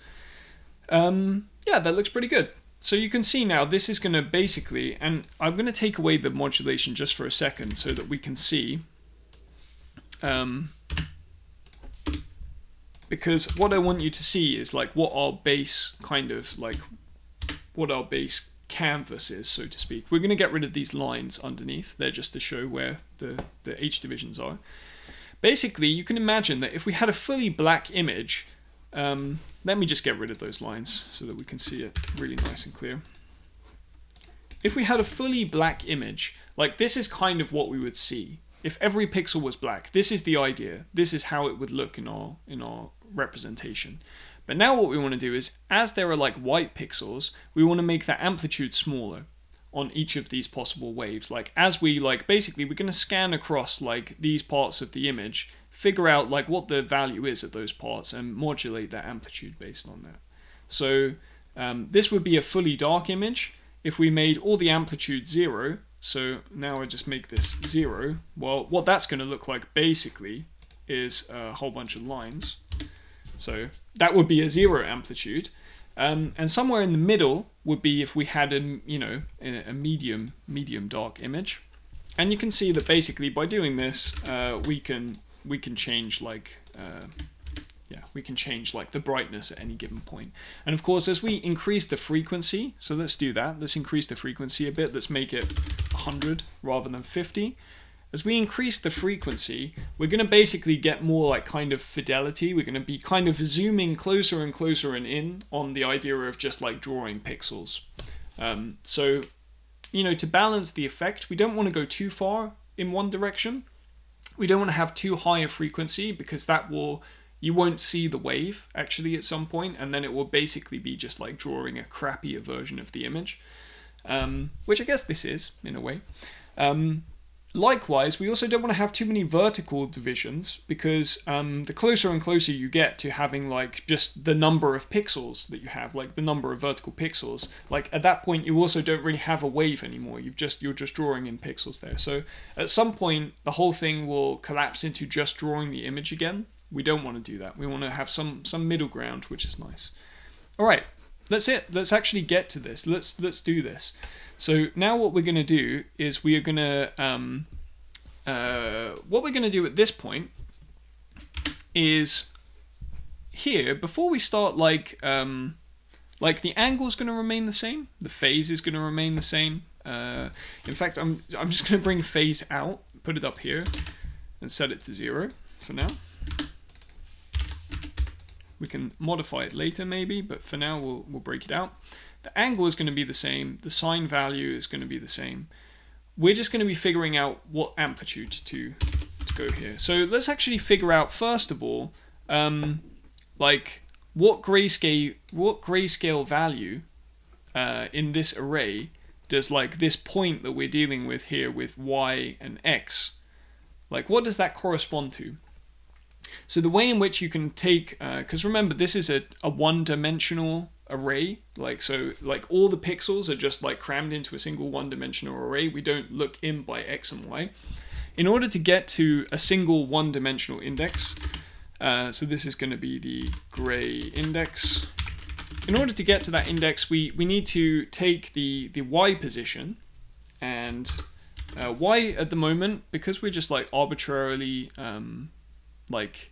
Um, yeah, that looks pretty good. So you can see now this is going to basically, and I'm going to take away the modulation just for a second so that we can see. Um, because what I want you to see is like what our base kind of like, what our base canvas is, so to speak. We're going to get rid of these lines underneath. They're just to show where the, the H divisions are. Basically, you can imagine that if we had a fully black image, um, let me just get rid of those lines so that we can see it really nice and clear. If we had a fully black image, like this is kind of what we would see. If every pixel was black, this is the idea. This is how it would look in our in our representation. But now what we want to do is, as there are like white pixels, we want to make that amplitude smaller on each of these possible waves. Like as we like, basically we're going to scan across like these parts of the image figure out like what the value is at those parts and modulate that amplitude based on that. So um, this would be a fully dark image. If we made all the amplitude zero, so now I just make this zero, well, what that's going to look like basically is a whole bunch of lines. So that would be a zero amplitude. Um, and somewhere in the middle would be if we had a, you know, a medium, medium dark image. And you can see that basically by doing this, uh, we can we can change like uh, yeah we can change like the brightness at any given point. And of course as we increase the frequency so let's do that. Let's increase the frequency a bit. Let's make it 100 rather than 50 as we increase the frequency, we're going to basically get more like kind of fidelity. We're going to be kind of zooming closer and closer and in on the idea of just like drawing pixels. Um, so, you know, to balance the effect, we don't want to go too far in one direction. We don't want to have too high a frequency because that will you won't see the wave actually at some point and then it will basically be just like drawing a crappier version of the image um, which I guess this is in a way um, Likewise, we also don't want to have too many vertical divisions because um, the closer and closer you get to having like just the number of pixels that you have, like the number of vertical pixels, like at that point you also don't really have a wave anymore. You've just you're just drawing in pixels there. So at some point the whole thing will collapse into just drawing the image again. We don't want to do that. We want to have some some middle ground, which is nice. All right, that's it. Let's actually get to this. Let's let's do this. So now what we're going to do is we are going to, um, uh, what we're going to do at this point is here, before we start like, um, like the angle is going to remain the same, the phase is going to remain the same. Uh, in fact, I'm, I'm just going to bring phase out, put it up here, and set it to zero for now. We can modify it later maybe, but for now we'll, we'll break it out. The angle is going to be the same. The sine value is going to be the same. We're just going to be figuring out what amplitude to, to go here. So let's actually figure out, first of all, um, like what grayscale, what grayscale value uh, in this array does like this point that we're dealing with here with y and x, like what does that correspond to? So the way in which you can take, because uh, remember this is a, a one-dimensional array like so like all the pixels are just like crammed into a single one-dimensional array. We don't look in by x and y. In order to get to a single one-dimensional index uh, so this is going to be the gray index. In order to get to that index we we need to take the the y position. And uh, y at the moment because we're just like arbitrarily um, like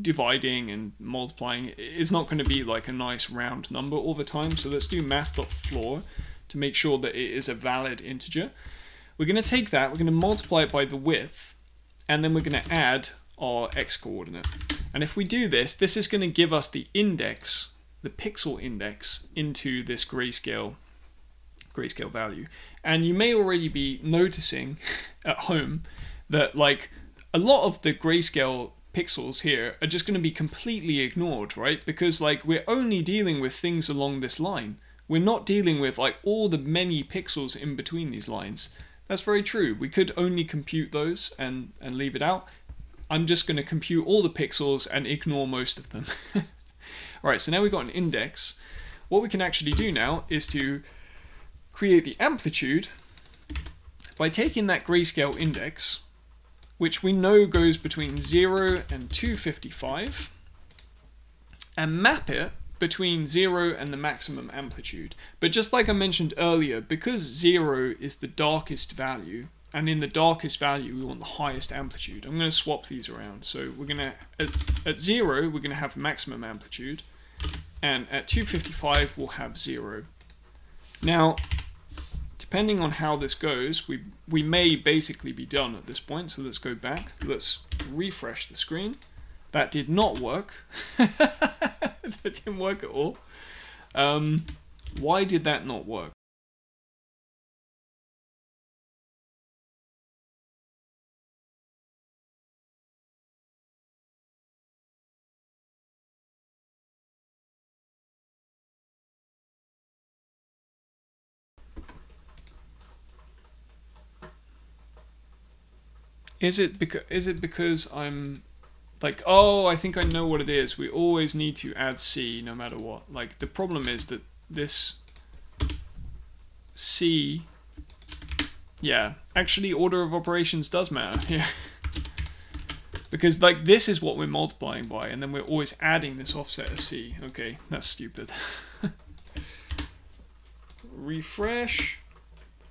dividing and multiplying is not going to be like a nice round number all the time. So let's do math.floor to make sure that it is a valid integer. We're going to take that, we're going to multiply it by the width, and then we're going to add our x coordinate. And if we do this, this is going to give us the index, the pixel index, into this grayscale grayscale value. And you may already be noticing at home that like a lot of the grayscale pixels here are just going to be completely ignored, right? Because like we're only dealing with things along this line. We're not dealing with like all the many pixels in between these lines. That's very true. We could only compute those and, and leave it out. I'm just going to compute all the pixels and ignore most of them. Alright, so now we've got an index. What we can actually do now is to create the amplitude by taking that grayscale index which we know goes between 0 and 255, and map it between 0 and the maximum amplitude. But just like I mentioned earlier, because 0 is the darkest value, and in the darkest value we want the highest amplitude, I'm going to swap these around. So we're going to, at, at 0 we're going to have maximum amplitude, and at 255 we'll have 0. Now, depending on how this goes, we, we may basically be done at this point. So let's go back. Let's refresh the screen. That did not work. that didn't work at all. Um, why did that not work? Is it because is it because I'm like oh I think I know what it is. We always need to add C no matter what. Like the problem is that this C yeah, actually order of operations does matter. Yeah. because like this is what we're multiplying by and then we're always adding this offset of C. Okay, that's stupid. Refresh.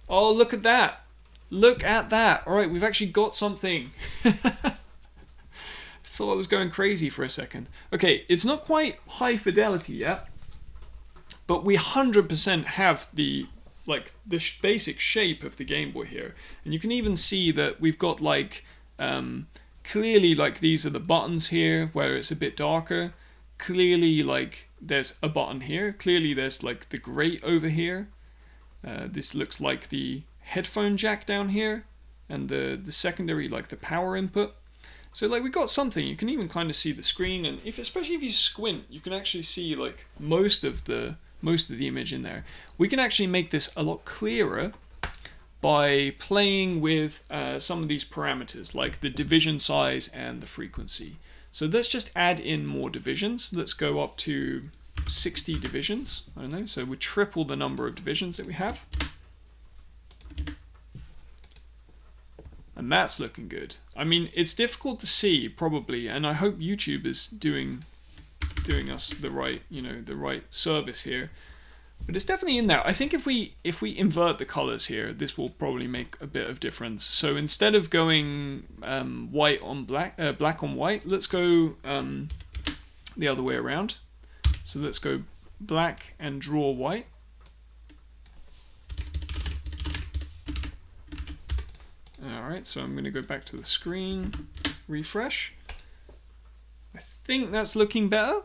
Oh, look at that. Look at that. All right, we've actually got something. Thought I was going crazy for a second. Okay, it's not quite high fidelity yet, but we 100% have the like the sh basic shape of the Game Boy here. And you can even see that we've got like um, clearly like these are the buttons here where it's a bit darker. Clearly like there's a button here. Clearly there's like the grate over here. Uh, this looks like the headphone jack down here and the, the secondary, like the power input. So like we got something, you can even kind of see the screen and if especially if you squint, you can actually see like most of the most of the image in there. We can actually make this a lot clearer by playing with uh, some of these parameters like the division size and the frequency. So let's just add in more divisions. Let's go up to 60 divisions. I don't know. So we triple the number of divisions that we have. And that's looking good. I mean, it's difficult to see probably, and I hope YouTube is doing doing us the right, you know, the right service here. But it's definitely in there. I think if we if we invert the colors here, this will probably make a bit of difference. So instead of going um, white on black, uh, black on white, let's go um, the other way around. So let's go black and draw white. Alright, so I'm going to go back to the screen, refresh. I think that's looking better,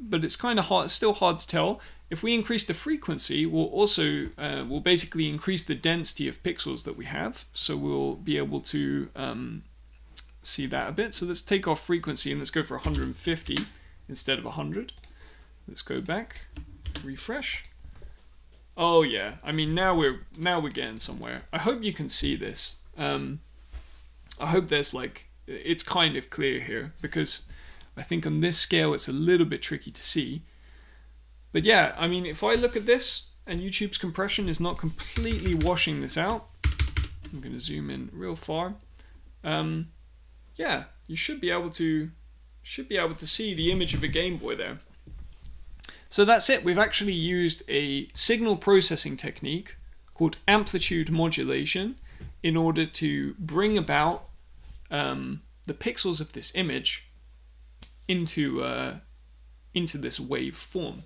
but it's kind of hard, still hard to tell. If we increase the frequency, we'll also, uh, we'll basically increase the density of pixels that we have, so we'll be able to um, see that a bit. So let's take off frequency and let's go for 150 instead of 100. Let's go back, refresh. Oh yeah, I mean now we're now we're getting somewhere. I hope you can see this. Um, I hope there's like it's kind of clear here because I think on this scale it's a little bit tricky to see. But yeah, I mean if I look at this and YouTube's compression is not completely washing this out, I'm going to zoom in real far. Um, yeah, you should be able to should be able to see the image of a Game Boy there. So that's it. We've actually used a signal processing technique called amplitude modulation in order to bring about um, the pixels of this image into uh, into this wave form.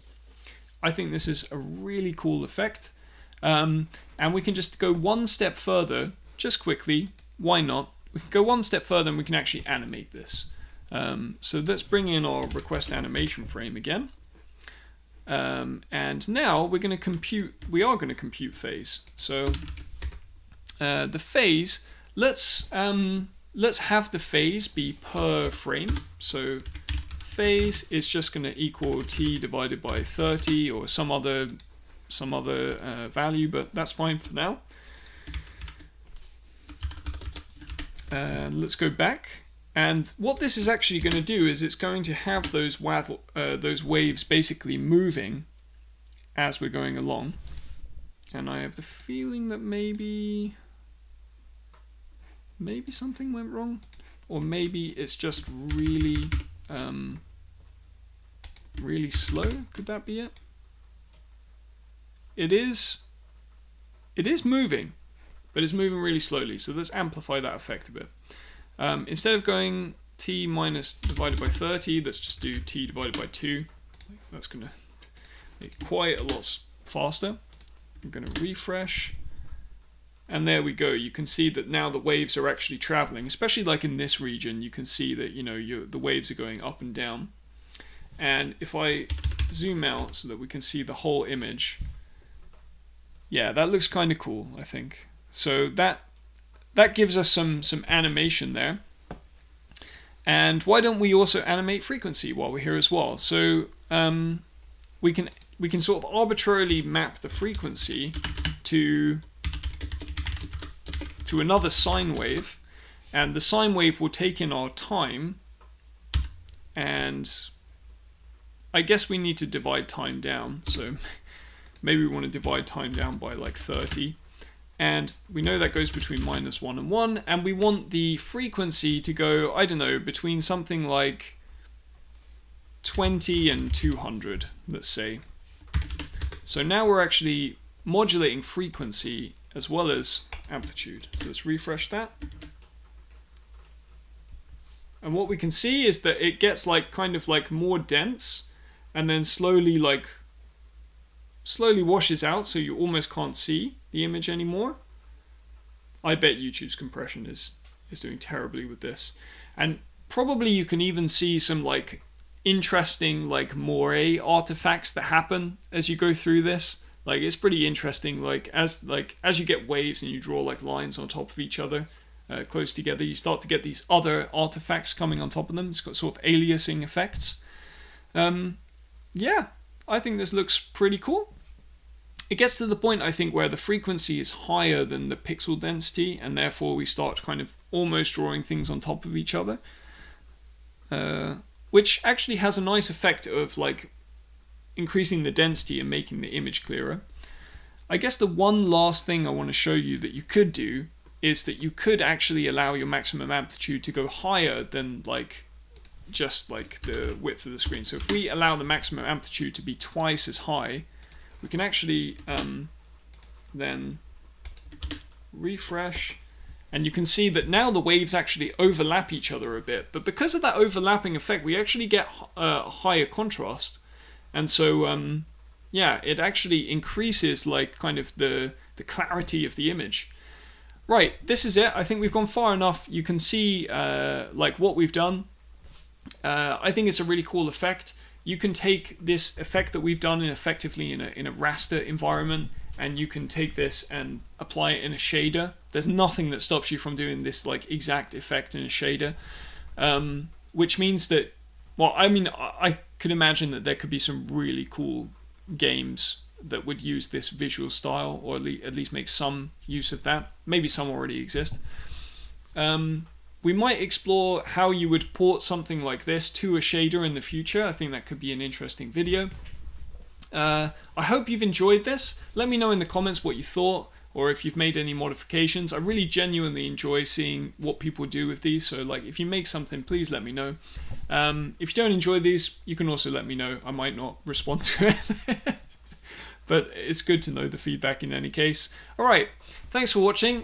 I think this is a really cool effect. Um, and we can just go one step further, just quickly, why not? We can go one step further and we can actually animate this. Um, so let's bring in our request animation frame again. Um, and now we're going to compute, we are going to compute phase. So uh, the phase, let's um, let's have the phase be per frame. So phase is just going to equal t divided by 30 or some other some other uh, value, but that's fine for now. Uh, let's go back. And what this is actually going to do is it's going to have those, wav uh, those waves basically moving as we're going along. And I have the feeling that maybe maybe something went wrong or maybe it's just really um, really slow. Could that be it? It is it is moving but it's moving really slowly. So let's amplify that effect a bit. Um, instead of going t minus divided by 30 let's just do t divided by 2 that's gonna make quite a lot faster. I'm gonna refresh and there we go. You can see that now the waves are actually traveling, especially like in this region, you can see that, you know, the waves are going up and down. And if I zoom out so that we can see the whole image, yeah, that looks kind of cool, I think. So that that gives us some some animation there. And why don't we also animate frequency while we're here as well? So um, we can we can sort of arbitrarily map the frequency to to another sine wave, and the sine wave will take in our time, and I guess we need to divide time down, so maybe we want to divide time down by like 30. And we know that goes between minus 1 and 1, and we want the frequency to go, I don't know, between something like 20 and 200, let's say. So now we're actually modulating frequency as well as amplitude. So let's refresh that. And what we can see is that it gets like kind of like more dense and then slowly like slowly washes out so you almost can't see the image anymore. I bet YouTube's compression is is doing terribly with this. And probably you can even see some like interesting like moire artifacts that happen as you go through this. Like it's pretty interesting. Like as like as you get waves and you draw like lines on top of each other, uh, close together, you start to get these other artifacts coming on top of them. It's got sort of aliasing effects. Um, yeah, I think this looks pretty cool. It gets to the point, I think, where the frequency is higher than the pixel density, and therefore we start kind of almost drawing things on top of each other. Uh, which actually has a nice effect of like increasing the density and making the image clearer. I guess the one last thing I want to show you that you could do is that you could actually allow your maximum amplitude to go higher than like just like the width of the screen. So if we allow the maximum amplitude to be twice as high, we can actually um, then refresh and you can see that now the waves actually overlap each other a bit. But because of that overlapping effect, we actually get uh, a higher contrast. And so, um, yeah, it actually increases like kind of the, the clarity of the image. Right, this is it. I think we've gone far enough. You can see uh, like what we've done. Uh, I think it's a really cool effect. You can take this effect that we've done in effectively in a, in a raster environment and you can take this and apply it in a shader. There's nothing that stops you from doing this like exact effect in a shader, um, which means that, well, I mean, I could imagine that there could be some really cool games that would use this visual style or at least make some use of that. Maybe some already exist. Um, we might explore how you would port something like this to a shader in the future. I think that could be an interesting video. Uh, I hope you've enjoyed this. Let me know in the comments what you thought or if you've made any modifications. I really genuinely enjoy seeing what people do with these. So like if you make something, please let me know. Um, if you don't enjoy these, you can also let me know. I might not respond to it. but it's good to know the feedback in any case. All right, thanks for watching.